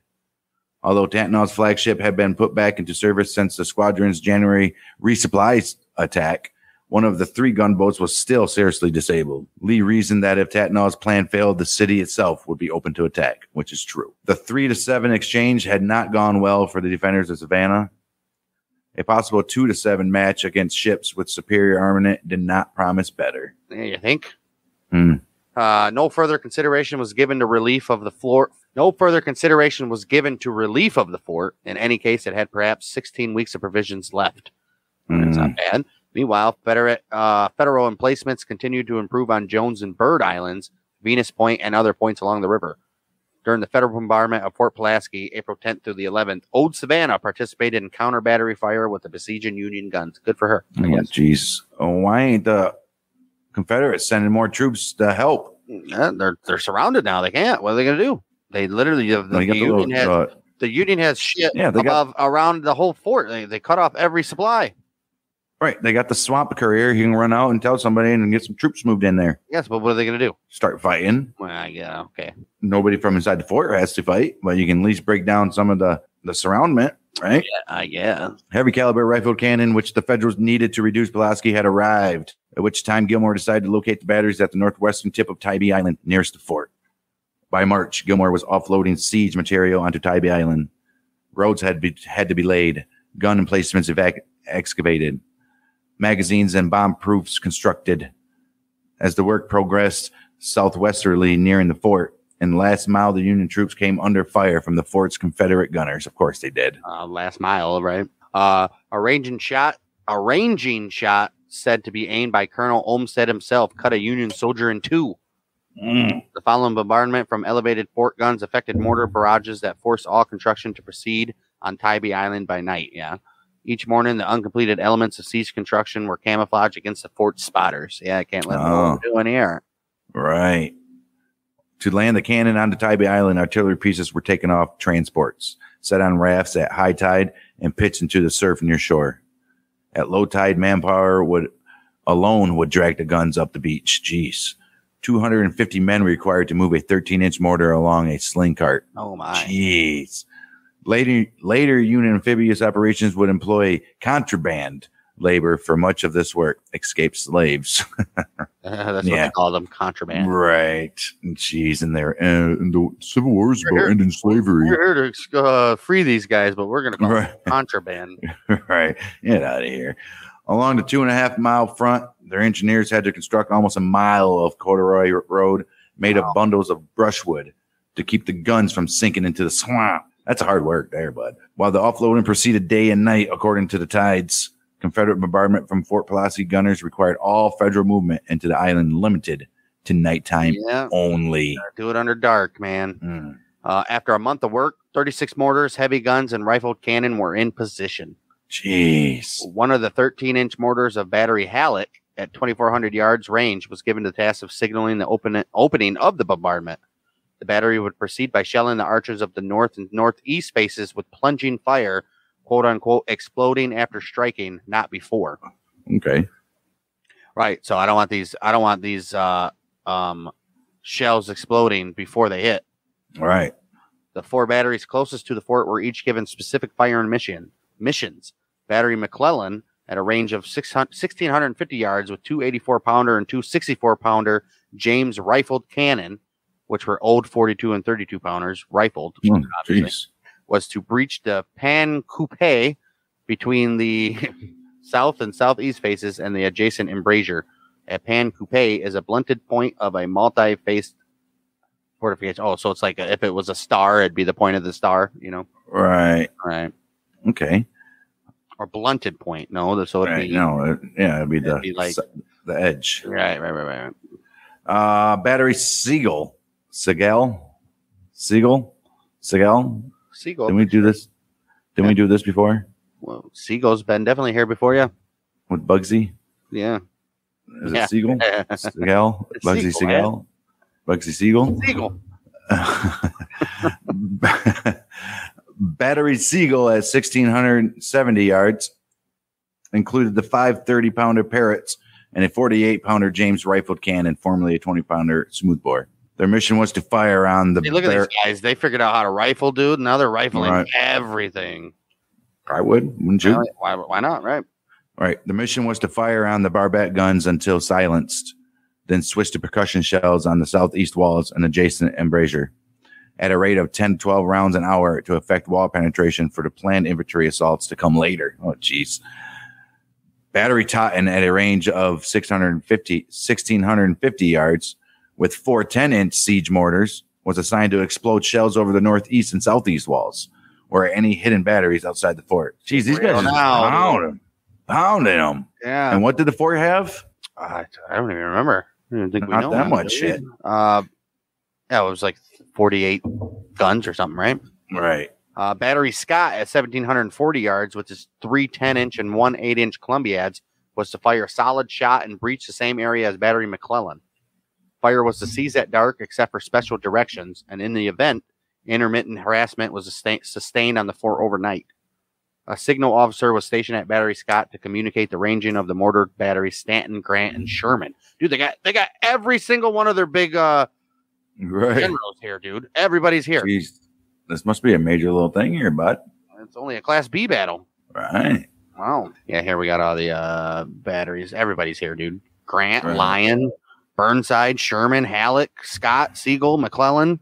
[SPEAKER 4] Although Tattnall's flagship had been put back into service since the squadron's January resupply attack, one of the three gunboats was still seriously disabled. Lee reasoned that if Tattnall's plan failed, the city itself would be open to attack, which is true. The three to seven exchange had not gone well for the defenders of Savannah. A possible two to seven match against ships with superior armament did not promise better.
[SPEAKER 3] Yeah, you think?
[SPEAKER 4] Hmm.
[SPEAKER 3] Uh, no further consideration was given to relief of the fort. No further consideration was given to relief of the fort. In any case, it had perhaps 16 weeks of provisions left. That's
[SPEAKER 4] Hmm.
[SPEAKER 3] not bad. Meanwhile, federal, uh, federal emplacements continued to improve on Jones and Bird Islands, Venus Point, and other points along the river. During the federal bombardment of Fort Pulaski, April 10th through the 11th, Old Savannah participated in counter battery fire with the besieging Union guns. Good for her. I
[SPEAKER 4] Oh, jeez. Oh, why ain't the Confederates sending more troops to help?
[SPEAKER 3] Yeah, they're they're surrounded now. They can't. What are they going to do? They literally the, the
[SPEAKER 4] They the
[SPEAKER 3] Union
[SPEAKER 4] little,
[SPEAKER 3] has
[SPEAKER 4] uh,
[SPEAKER 3] the Union has shit
[SPEAKER 4] Yeah, they got-
[SPEAKER 3] around the whole fort. They, they cut off every supply.
[SPEAKER 4] right. They got the swamp courier. He can run out and tell somebody and get some troops moved in there.
[SPEAKER 3] Yes, but what are they going to do?
[SPEAKER 4] Start fighting.
[SPEAKER 3] Well, yeah, okay.
[SPEAKER 4] Nobody from inside the fort has to fight, but you can at least break down some of the the surroundment, right?
[SPEAKER 3] I guess.
[SPEAKER 4] Heavy caliber rifled cannon, which the Federals needed to reduce Pulaski, had arrived. At which time Gillmore decided to locate the batteries at the northwestern tip of Tybee Island, nearest the fort. By March, Gillmore was offloading siege material onto Tybee Island. Roads had be, had to be laid, gun emplacements evac- excavated, magazines and bomb proofs constructed. As the work progressed southwesterly, nearing the fort, and last mile, the Union troops came under fire from the fort's Confederate gunners. Of course, they did.
[SPEAKER 3] Uh, last mile, right? Uh, ranging shot, a ranging shot said to be aimed by Colonel Olmsted himself, cut a Union soldier in two.
[SPEAKER 4] Mm.
[SPEAKER 3] The following bombardment from elevated fort guns affected mortar barrages that forced all construction to proceed on Tybee Island by night. Yeah. Each morning, the uncompleted elements of siege construction were camouflaged against the fort spotters. Yeah, I can't let them
[SPEAKER 4] Oh.
[SPEAKER 3] what we're doing.
[SPEAKER 4] Right. To land the cannon onto Tybee Island, artillery pieces were taken off transports, set on rafts at high tide, and pitched into the surf near shore. At low tide, manpower would alone would drag the guns up the beach. Jeez. 250 men required to move a 13 inch mortar along a sling cart.
[SPEAKER 3] Oh my!
[SPEAKER 4] Jeez. Later, later Union amphibious operations would employ contraband labor for much of this work. Escaped slaves.
[SPEAKER 3] That's what
[SPEAKER 4] Yeah.
[SPEAKER 3] they call them, contraband.
[SPEAKER 4] Right. Jeez, and they're uh, and the Civil War is about ending slavery.
[SPEAKER 3] We're here to uh, free these guys, but we're going to call
[SPEAKER 4] Right.
[SPEAKER 3] them contraband.
[SPEAKER 4] right. Get out of here. Along the two and a half mile front, their engineers had to construct almost a mile of corduroy road made
[SPEAKER 3] Wow.
[SPEAKER 4] of bundles of brushwood to keep the guns from sinking into the swamp. That's hard work there, bud. While the offloading proceeded day and night according to the tides, Confederate bombardment from Fort Pulaski gunners required all federal movement into the island limited to nighttime
[SPEAKER 3] Yeah,
[SPEAKER 4] only.
[SPEAKER 3] do it under dark, man.
[SPEAKER 4] Mm.
[SPEAKER 3] Uh, after a month of work, 36 mortars, heavy guns, and rifled cannon were in position.
[SPEAKER 4] Jeez.
[SPEAKER 3] One of the 13 inch mortars of Battery Halleck at 2,400 yards range was given the task of signaling the open, opening of the bombardment. The battery would proceed by shelling the archers of the north and northeast faces with plunging fire, quote unquote, exploding after striking, not before.
[SPEAKER 4] Okay.
[SPEAKER 3] Right. So I don't want these. I don't want these uh, um, shells exploding before they hit.
[SPEAKER 4] All right.
[SPEAKER 3] The four batteries closest to the fort were each given specific fire and mission missions. Battery McClellan at a range of 600 1,650 yards with two 84 pounder and two 64 pounder James rifled cannon, which were old 42 and 32 pounders rifled,
[SPEAKER 4] Oh,
[SPEAKER 3] obviously. Was to breach the Pan Coupe between the south and southeast faces and the adjacent embrasure. A Pan Coupe is a blunted point of a multi-faced fortification. Oh, so it's like a, if it was a star, it'd be the point of the star, you know?
[SPEAKER 4] Right.
[SPEAKER 3] Right.
[SPEAKER 4] Okay.
[SPEAKER 3] Or blunted point. No, so it'd
[SPEAKER 4] Right.
[SPEAKER 3] be
[SPEAKER 4] No. it- yeah. It'd be the
[SPEAKER 3] it'd be like-
[SPEAKER 4] the edge.
[SPEAKER 3] right, right, right, right.
[SPEAKER 4] Uh, battery Sigel. Seagull. Seagull. Seagull.
[SPEAKER 3] Seagull.
[SPEAKER 4] Did we do this? Did we do this before
[SPEAKER 3] Well, Seagull's been definitely here before yeah.
[SPEAKER 4] with Bugsy?
[SPEAKER 3] Yeah.
[SPEAKER 4] Is
[SPEAKER 3] Yeah.
[SPEAKER 4] it Seagull? Seagull. Bugsy Siegel. Bugsy Siegel.
[SPEAKER 3] Seagull.
[SPEAKER 4] Battery Sigel at 1,670 yards included the 530 pounder Parrotts and a 48 pounder James rifled cannon, formerly a 20 pounder smoothbore. Their mission was to fire on the
[SPEAKER 3] Hey, look at
[SPEAKER 4] Bar-
[SPEAKER 3] these guys. They figured out how to rifle, dude. Now they're rifling
[SPEAKER 4] Right.
[SPEAKER 3] everything.
[SPEAKER 4] I would, wouldn't you?
[SPEAKER 3] Why, why not? Right.
[SPEAKER 4] Right. The mission was to fire on the barbette guns until silenced, then switch to percussion shells on the southeast walls and adjacent embrasure at a rate of 10 to 12 rounds an hour to effect wall penetration for the planned infantry assaults to come later. Oh, jeez. Battery Totten at a range of 650, 1650 yards with four 10 inch siege mortars was assigned to explode shells over the northeast and southeast walls or any hidden batteries outside the fort. Jeez, these
[SPEAKER 3] Real
[SPEAKER 4] guys
[SPEAKER 3] now,
[SPEAKER 4] pounding, pounding them.
[SPEAKER 3] Yeah.
[SPEAKER 4] And what did the fort have?
[SPEAKER 3] I, I don't even remember. I don't think we
[SPEAKER 4] Not
[SPEAKER 3] know
[SPEAKER 4] that much shit.
[SPEAKER 3] Uh, yeah, it was like 48 guns or something, right?
[SPEAKER 4] Right.
[SPEAKER 3] Uh, Battery Scott at 1,740 yards with his three 10 inch and one 8 inch Columbiads was to fire a solid shot and breach the same area as Battery McClellan. Fire was to cease at dark except for special directions, and in the event, intermittent harassment was sustained on the fort overnight. A signal officer was stationed at Battery Scott to communicate the ranging of the mortar batteries Stanton, Grant, and Sherman. Dude, they got they got every single one of their big uh
[SPEAKER 4] Right.
[SPEAKER 3] generals here, dude. Everybody's here.
[SPEAKER 4] Jeez. This must be a major little thing here, bud.
[SPEAKER 3] It's only a Class B battle.
[SPEAKER 4] Right.
[SPEAKER 3] Wow. Yeah, here we got all the uh batteries. Everybody's here, dude. Grant,
[SPEAKER 4] Right.
[SPEAKER 3] Lyon, Burnside, Sherman, Halleck, Scott, Sigel, McClellan.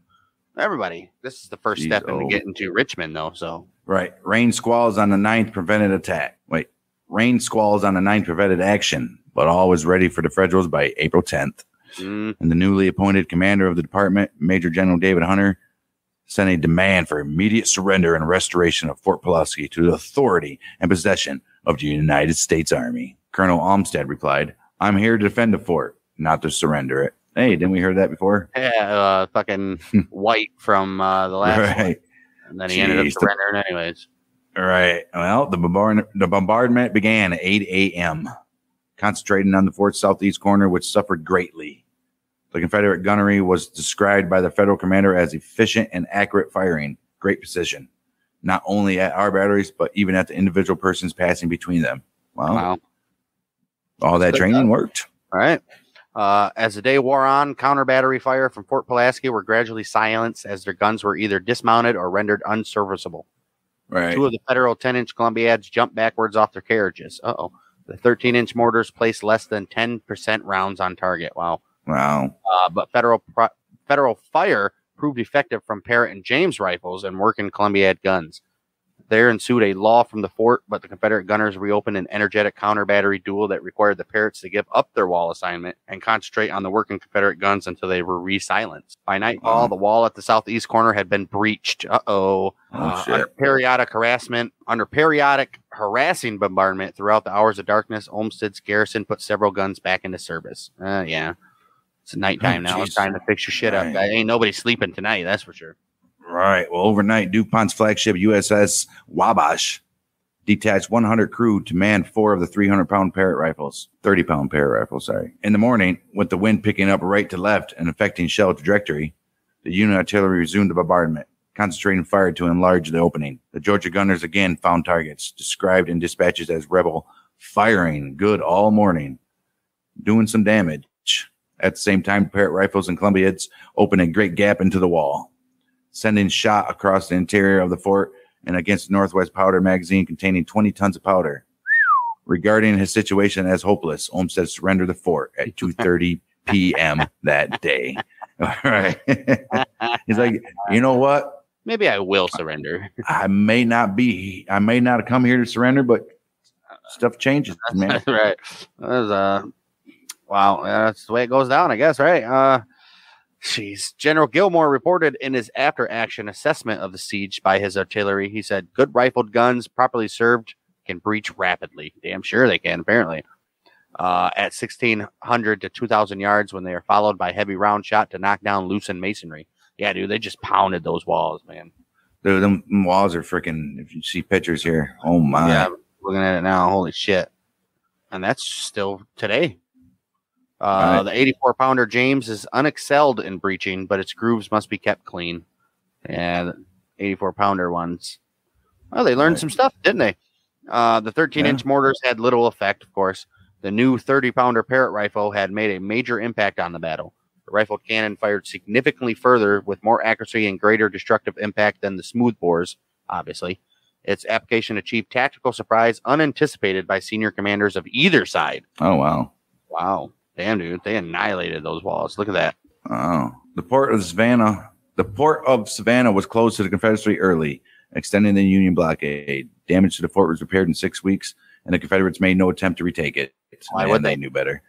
[SPEAKER 3] Everybody. This is the first
[SPEAKER 4] Jeez,
[SPEAKER 3] step into
[SPEAKER 4] oh.
[SPEAKER 3] getting to Richmond, though. So
[SPEAKER 4] Right. Rain squalls on the ninth prevented attack. Wait. Rain squalls on the ninth prevented action, but all was ready for the Federals by April 10th.
[SPEAKER 3] mm,
[SPEAKER 4] And the newly appointed commander of the department, Major General David Hunter, sent a demand for immediate surrender and restoration of Fort Pulaski to the authority and possession of the United States Army. Colonel Olmsted replied, I'm here to defend the fort, not to surrender it. Hey, didn't we hear that before?
[SPEAKER 3] Yeah, uh, fucking White from uh, the last one.
[SPEAKER 4] Right.
[SPEAKER 3] And then he ended up
[SPEAKER 4] Jeez, the-
[SPEAKER 3] surrendering anyways.
[SPEAKER 4] All right. Well, the, bombard- the bombardment began at 8 a.m., concentrating on the fort's southeast corner, which suffered greatly. The Confederate gunnery was described by the federal commander as efficient and accurate firing, great precision, not only at our batteries, but even at the individual persons passing between them. Wow.
[SPEAKER 3] Wow.
[SPEAKER 4] All that training worked.
[SPEAKER 3] All right. Uh, as the day wore on, counter battery fire from Fort Pulaski were gradually silenced as their guns were either dismounted or rendered unserviceable.
[SPEAKER 4] Right.
[SPEAKER 3] Two of the federal 10 inch Columbiads jumped backwards off their carriages. Uh oh. The 13 inch mortars placed less than 10% rounds on target. Wow.
[SPEAKER 4] Wow.
[SPEAKER 3] Uh, but federal pro- federal fire proved effective from Parrott and James rifles and working Columbiad guns. There ensued a law from the fort, but the Confederate gunners reopened an energetic counter battery duel that required the Parrotts to give up their wall assignment and concentrate on the working Confederate guns until they were re-silenced. By nightfall, the wall at the southeast corner had been breached. Uh-oh.
[SPEAKER 4] Oh,
[SPEAKER 3] Uh, under periodic harassment, under periodic harassing bombardment throughout the hours of darkness, Olmsted's garrison put several guns back into service. Uh, yeah, it's nighttime
[SPEAKER 4] Oh,
[SPEAKER 3] now. It's
[SPEAKER 4] jeez.
[SPEAKER 3] time to fix your shit
[SPEAKER 4] Right.
[SPEAKER 3] up. Ain't nobody sleeping tonight. That's for sure.
[SPEAKER 4] Right. Well, overnight, DuPont's flagship USS Wabash detached 100 crew to man four of the 300 pound Parrott rifles, 30 pound Parrott rifles, sorry. In the morning, with the wind picking up right to left and affecting shell trajectory, the Union artillery resumed the bombardment, concentrating fire to enlarge the opening. The Georgia gunners again found targets, described in dispatches as rebel firing good all morning, doing some damage. At the same time, Parrott rifles and Columbiads opened a great gap into the wall sending shot across the interior of the fort and against the Northwest powder magazine containing 20 tons of powder. Regarding his situation as hopeless, Olmsted surrendered the fort at 2:30 p.m. that day. All right. He's like, you know what?
[SPEAKER 3] Maybe I will surrender.
[SPEAKER 4] I may not be, I may not have come here to surrender, but stuff changes, man.
[SPEAKER 3] right. That was, uh, wow. That's the way it goes down, I guess, right? Uh, Jeez. General Gillmore reported in his after action assessment of the siege by his artillery. He said, Good rifled guns, properly served, can breach rapidly. Damn sure they can, apparently. Uh, at 1,600 to 2,000 yards when they are followed by heavy round shot to knock down loosened masonry. Yeah, dude, they just pounded those walls, man.
[SPEAKER 4] Dude, them, them walls are freaking, if you see pictures here, oh my.
[SPEAKER 3] Yeah, looking at it now, holy shit. And that's still today. Uh,
[SPEAKER 4] Right.
[SPEAKER 3] The 84 pounder James is unexcelled in breaching, but its grooves must be kept clean. And 84 pounder ones. Well, they learned
[SPEAKER 4] Right.
[SPEAKER 3] some stuff, didn't they? Uh, the 13 inch mortars had little effect, of course. The new 30 pounder Parrott rifle had made a major impact on the battle. The rifle cannon fired significantly further with more accuracy and greater destructive impact than the smooth bores, obviously. Its application achieved tactical surprise unanticipated by senior commanders of either side.
[SPEAKER 4] Oh, wow.
[SPEAKER 3] Wow. Damn, dude. They annihilated those walls. Look at that.
[SPEAKER 4] Oh, the port of Savannah. The port of Savannah was closed to the Confederacy early, extending the Union blockade. Damage to the fort was repaired in six weeks, and the Confederates made no attempt to retake it.
[SPEAKER 3] Why would
[SPEAKER 4] they
[SPEAKER 3] they?
[SPEAKER 4] knew better,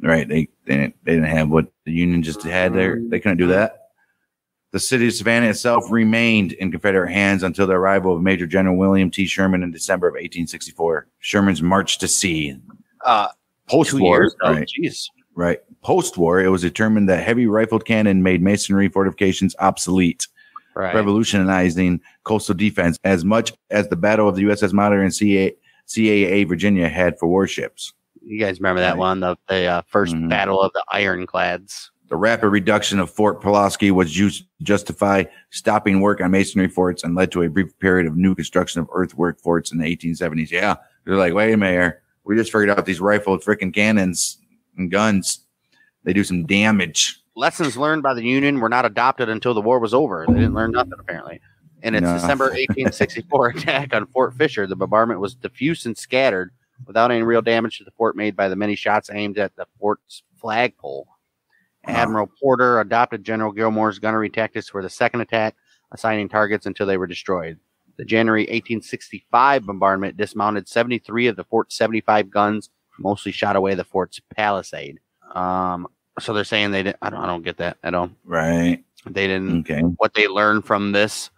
[SPEAKER 4] right? They they didn't, they didn't have what the Union just had there. They couldn't do that. The city of Savannah itself remained in Confederate hands until the arrival of Major General William T. Sherman in December of 1864. Sherman's march to sea.
[SPEAKER 3] Uh, two
[SPEAKER 4] Post-war.
[SPEAKER 3] Oh,
[SPEAKER 4] right?
[SPEAKER 3] jeez.
[SPEAKER 4] Right. Post war, it was determined that heavy rifled cannon made masonry fortifications obsolete,
[SPEAKER 3] Right.
[SPEAKER 4] revolutionizing coastal defense as much as the Battle of the USS Monitor and CA, CAA Virginia had for warships.
[SPEAKER 3] You guys remember that
[SPEAKER 4] Right.
[SPEAKER 3] one, the, the uh, 1st
[SPEAKER 4] Mhm.
[SPEAKER 3] battle of the ironclads?
[SPEAKER 4] The rapid reduction of Fort Pulaski was used to justify stopping work on masonry forts and led to a brief period of new construction of earthwork forts in the 1870s. Yeah. They're like, wait a minute here. We just figured out these rifled freaking cannons and guns. They do some damage.
[SPEAKER 3] Lessons learned by the Union were not adopted until the war was over. They didn't learn nothing, apparently. In its
[SPEAKER 4] No.
[SPEAKER 3] December 1864 attack on Fort Fisher, the bombardment was diffuse and scattered without any real damage to the fort made by the many shots aimed at the fort's flagpole.
[SPEAKER 4] Wow.
[SPEAKER 3] Admiral Porter adopted General Gillmore's gunnery tactics for the second attack, assigning targets until they were destroyed. The January 1865 bombardment dismounted 73 of the fort's 75 guns, mostly shot away the fort's palisade. Um, so they're saying they didn't. I don't. I don't get that at all.
[SPEAKER 4] Right.
[SPEAKER 3] They didn't.
[SPEAKER 4] Okay.
[SPEAKER 3] What they learned from this,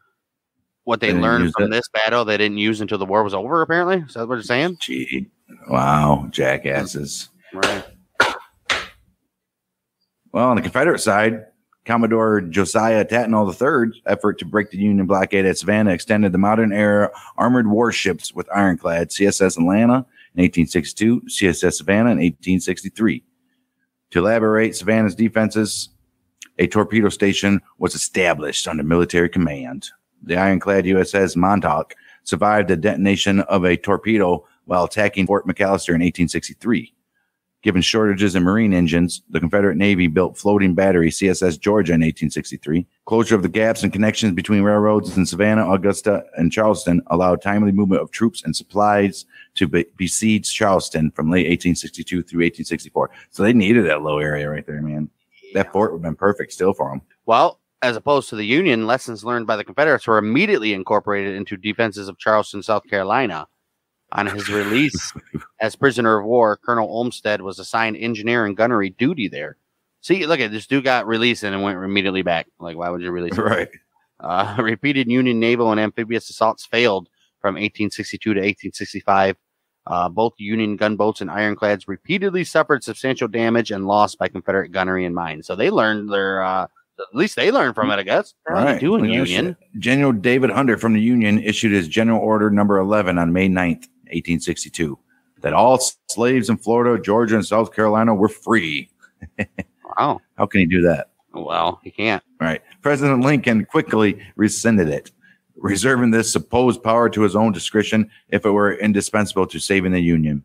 [SPEAKER 3] what they
[SPEAKER 4] They
[SPEAKER 3] learned from
[SPEAKER 4] it.
[SPEAKER 3] this battle, they didn't use until the war was over. Apparently, is that what you're saying?
[SPEAKER 4] Gee. Wow, jackasses.
[SPEAKER 3] Right.
[SPEAKER 4] Well, on the Confederate side, Commodore Josiah Tattnall III's effort to break the Union blockade at Savannah extended the modern era armored warships with ironclad CSS Atlanta in 1862, CSS Savannah in 1863. To elaborate Savannah's defenses, a torpedo station was established under military command. The ironclad USS Montauk survived the detonation of a torpedo while attacking Fort McAllister in 1863. Given shortages in marine engines, the Confederate Navy built floating battery CSS Georgia in 1863. Closure of the gaps and connections between railroads in Savannah, Augusta, and Charleston allowed timely movement of troops and supplies to be- besiege Charleston from late 1862 through 1864. So they needed that low area right there, man. That fort would have been perfect still for them.
[SPEAKER 3] Well, as opposed to the Union, lessons learned by the Confederates were immediately incorporated into defenses of Charleston, South Carolina. On his release as prisoner of war, Colonel Olmsted was assigned engineer and gunnery duty there. See, look at this dude got released and went immediately back. Like, why would you release him?
[SPEAKER 4] Right.
[SPEAKER 3] Uh, repeated Union naval and amphibious assaults failed from 1862 to 1865. Uh, both Union gunboats and ironclads repeatedly suffered substantial damage and loss by Confederate gunnery and mines. So they learned their, uh, at least they learned from it, I guess. What are you doing,
[SPEAKER 4] Look at that
[SPEAKER 3] Union?
[SPEAKER 4] General David Hunter from the Union issued his General Order number 11 on May 9th, 1862, that all slaves in Florida, Georgia, and South Carolina were free.
[SPEAKER 3] Wow.
[SPEAKER 4] How can he do that?
[SPEAKER 3] Well, he can't.
[SPEAKER 4] All right. President Lincoln quickly rescinded it, reserving this supposed power to his own discretion if it were indispensable to saving the Union.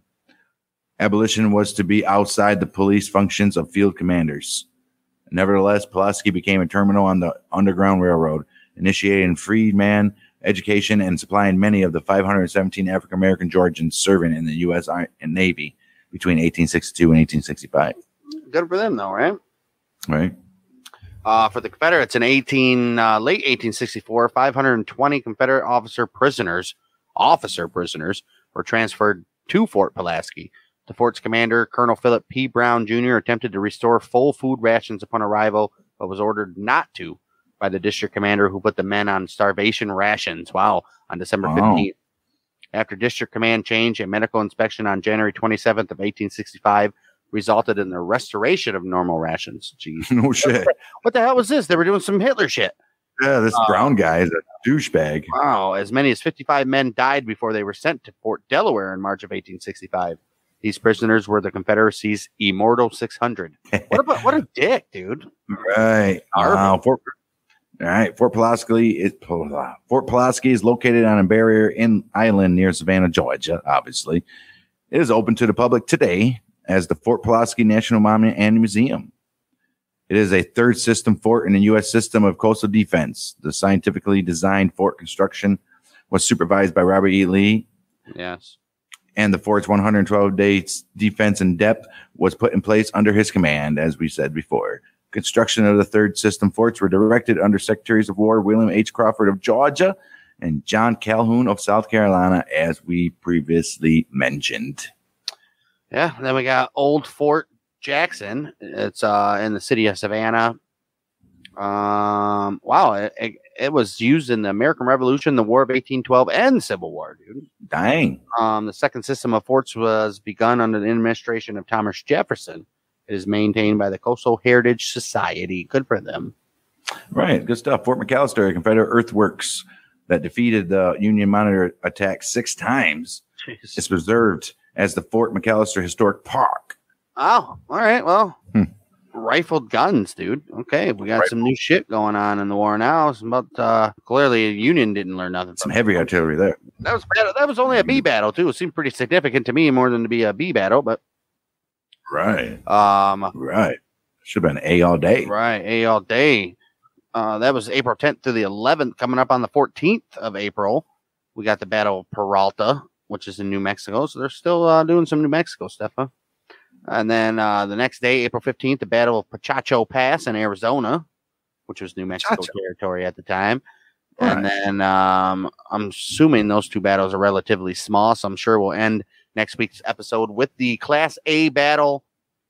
[SPEAKER 4] Abolition was to be outside the police functions of field commanders. Nevertheless, Pulaski became a terminal on the Underground Railroad, initiating freedman education and supplying many of the 517 African American Georgians serving in the U.S. Army and Navy between 1862 and 1865.
[SPEAKER 3] Good for them, though, right?
[SPEAKER 4] Right?
[SPEAKER 3] Uh, for the Confederates in 18 uh, late 1864, 520 Confederate officer prisoners, officer prisoners, were transferred to Fort Pulaski. The fort's commander, Colonel Philip P. Brown Jr., attempted to restore full food rations upon arrival, but was ordered not to by the district commander, who put the men on starvation rations. Wow, on December
[SPEAKER 4] Wow.
[SPEAKER 3] 15th. After district command change, a medical inspection on January 27th of 1865 resulted in the restoration of normal rations. Jeez.
[SPEAKER 4] no shit.
[SPEAKER 3] What the hell was this? They were doing some Hitler shit.
[SPEAKER 4] Yeah, this
[SPEAKER 3] Uh,
[SPEAKER 4] brown guy is a douchebag.
[SPEAKER 3] Wow. As many as 55 men died before they were sent to Fort Delaware in March of 1865. These prisoners were the Confederacy's Immortal 600. What a, what a dick, dude.
[SPEAKER 4] Right. Wow. Fort, all right. Fort Pulaski is Fort Pulaski is located on a barrier in island near Savannah, Georgia. Obviously, it is open to the public today as the Fort Pulaski National Monument and Museum. It is a third system fort in the U.S. system of coastal defense. The scientifically designed fort construction was supervised by Robert E. Lee,
[SPEAKER 3] Yes.
[SPEAKER 4] and the fort's 112 days defense in depth was put in place under his command, as we said before. Construction of the third system forts were directed under Secretaries of War William H. Crawford of Georgia and John Calhoun of South Carolina, as we previously mentioned.
[SPEAKER 3] Yeah. Then we got Old Fort Jackson. It's uh, in the city of Savannah. Um, wow. It, it, it was used in the American Revolution, the War of 1812, and Civil War, dude.
[SPEAKER 4] Dang.
[SPEAKER 3] Um, the second system of forts was begun under the administration of Thomas Jefferson. It is maintained by the Coastal Heritage Society. Good for them.
[SPEAKER 4] Right. Good stuff. Fort McAllister, a Confederate earthworks that defeated the Union monitor attack six times, It's preserved as the Fort McAllister Historic Park.
[SPEAKER 3] Oh, all right. Well,
[SPEAKER 4] Hmm.
[SPEAKER 3] rifled guns, dude. Okay, we got some new shit going on in the war now. But uh, clearly the Union didn't learn nothing.
[SPEAKER 4] Some heavy artillery there.
[SPEAKER 3] that was that was only a B battle too. It seemed pretty significant to me more than to be a B battle, but
[SPEAKER 4] Right.
[SPEAKER 3] um,
[SPEAKER 4] Right. Should have been A all day.
[SPEAKER 3] Right, A all day. Uh, that was April 10th to the 11th. Coming up on the 14th of April, we got the Battle of Peralta, which is in New Mexico. So they're still uh, doing some New Mexico stuff, huh? And then uh, the next day, April 15th, the Battle of Picacho Pass in Arizona, which was New Mexico
[SPEAKER 4] Pachacho.
[SPEAKER 3] territory at the time.
[SPEAKER 4] Right.
[SPEAKER 3] And then um, I'm assuming those two battles are relatively small, so I'm sure we'll end next week's episode with the Class A battle,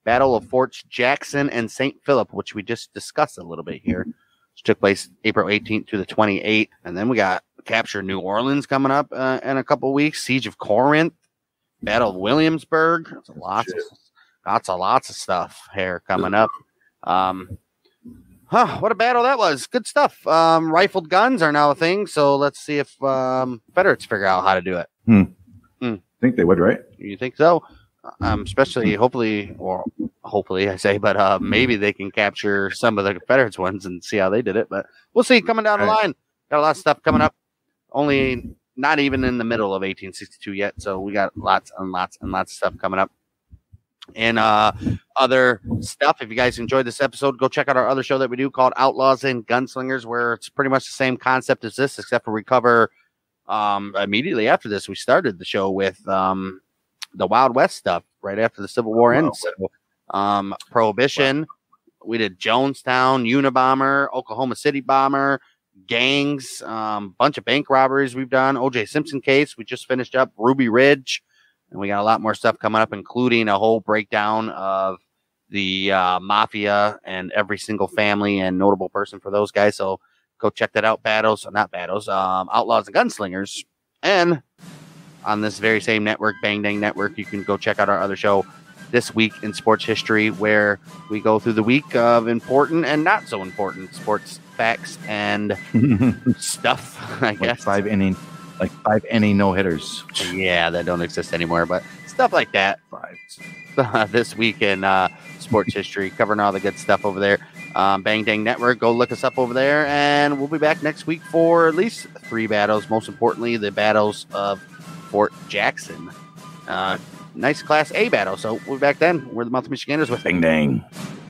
[SPEAKER 3] Battle of Forts Jackson and St. Philip, which we just discussed a little bit here, which took place April 18th to the 28th. And then we got capture New Orleans coming up uh, in a couple weeks, Siege of Corinth, Battle of Williamsburg. There's lots, of, lots of lots of stuff here coming up. Um, huh, what a battle that was! Good stuff. Um, rifled guns are now a thing, so let's see if um, Confederates figure out how to do it.
[SPEAKER 5] I think they would, right?
[SPEAKER 3] You think so? Um, especially hopefully, or hopefully I say, but uh, maybe they can capture some of the Confederates ones and see how they did it. But we'll see coming down the line. Got a lot of stuff coming up. Only not even in the middle of 1862 yet, so we got lots and lots and lots of stuff coming up. And uh, other stuff. If you guys enjoyed this episode, go check out our other show that we do called Outlaws and Gunslingers, where it's pretty much the same concept as this, except for we cover um, immediately after this. We started the show with um, the Wild West stuff right after the Civil War
[SPEAKER 5] Wild
[SPEAKER 3] ends. So, um, Prohibition. We did Jonestown, Unabomber, Oklahoma City bomber, gangs, um, bunch of bank robberies we've done. OJ Simpson case we just finished up. Ruby Ridge, and we got a lot more stuff coming up, including a whole breakdown of the uh, mafia and every single family and notable person for those guys. So go check that out. Battles, not battles, um, Outlaws and Gunslingers, and on this very same network, Bang Dang Network, you can go check out our other show, This Week in Sports History, where we go through the week of important and not so important sports facts and stuff. I
[SPEAKER 4] Like
[SPEAKER 3] guess
[SPEAKER 4] five inning, like five inning no hitters.
[SPEAKER 3] yeah, that don't exist anymore, but stuff like that.
[SPEAKER 4] Five.
[SPEAKER 3] this week in uh, sports history, covering all the good stuff over there. Um, Bang Dang Network, go look us up over there, and we'll be back next week for at least three battles. Most importantly, the battles of Fort Jackson. Uh, nice Class A battle. So we'll be back then. We're the Monthly Michiganders with
[SPEAKER 4] Bang dang.